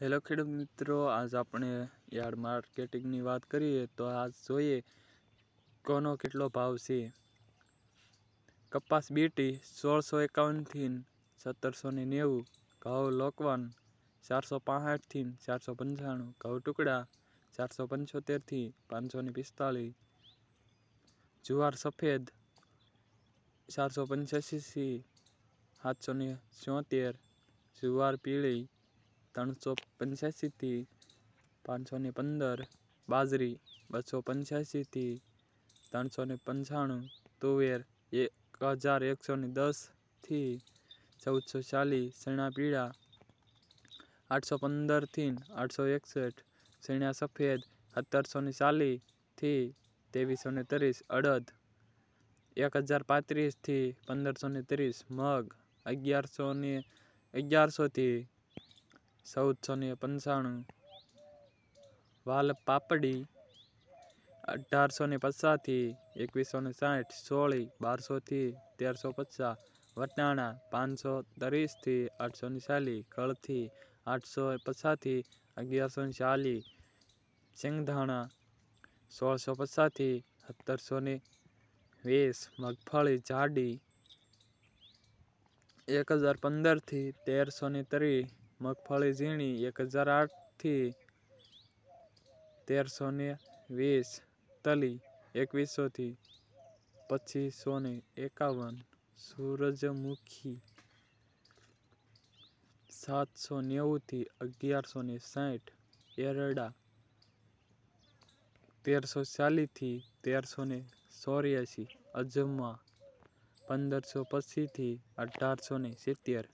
Hello ખેડૂત મિત્રો, આજ આપણે યાર્ડ માર્કેટિંગની વાત કરીએ તો આજ જોઈએ કોનો કેટલો ભાવ છે. કપાસ બીટી સોળસો એકાવનથી સત્તરસો ને નેવું, ઘઉં લોકવન ચારસો પાસઠથી ચારસો પંચાણું, ઘઉં ટુકડા ચારસો પંચોતેરથી પાંચસો ને પિસ્તાલીસ, જુવાર સફેદ ચારસો પંચ્યાસીથી સાતસો ને જુવાર પીળી ત્રણસો પંચ્યાસીથી પાંચસો ને પંદર. બાજરી બસો પંચ્યાસીથી ત્રણસો ને પંચાણું. તુવેર એક હજાર એકસો ને દસથી ચૌદસો ચાલીસ. ચણા પીળા આઠસો પંદરથી આઠસો એકસઠ. ચણા સફેદ સત્તરસો ને ચાલીસથી ત્રેવીસો ને ત્રીસ. અડદ એક હજાર પાંત્રીસથી પંદરસો ને ત્રીસ. મગ અગિયારસો ને અગિયારસોથી ચૌદસો ને પંચાણું. વાલ પાપડી અઢારસો ને પચાસથી એકવીસો ને સાઠ, સોળી બારસોથી તેરસો પચાસ, વટાણા પાંચસો ત્રીસથી આઠસો ને ચાલીસ, કળથી આઠસો પચાસથી અગિયારસો ને ચાલીસ સિંગધાણા સોળસો પચાસથી સત્તરસો ને વીસ, મગફળી જાડી એક હજાર પંદરથી તેરસો ને ત્રીસ મગફળી ઝીણી, એક હજાર આઠથી તેરસો ને વીસ, તલી એકવીસોથી પચીસો ને એકાવન, સૂરજમુખી સાતસો નેવુંથી અગિયારસો ને સાઠ, એરડા તેરસો ચાલીસથી તેરસો ને ચોર્યાસી, અજમા પંદરસો પચીસથી અઢારસો ને સિત્તેર.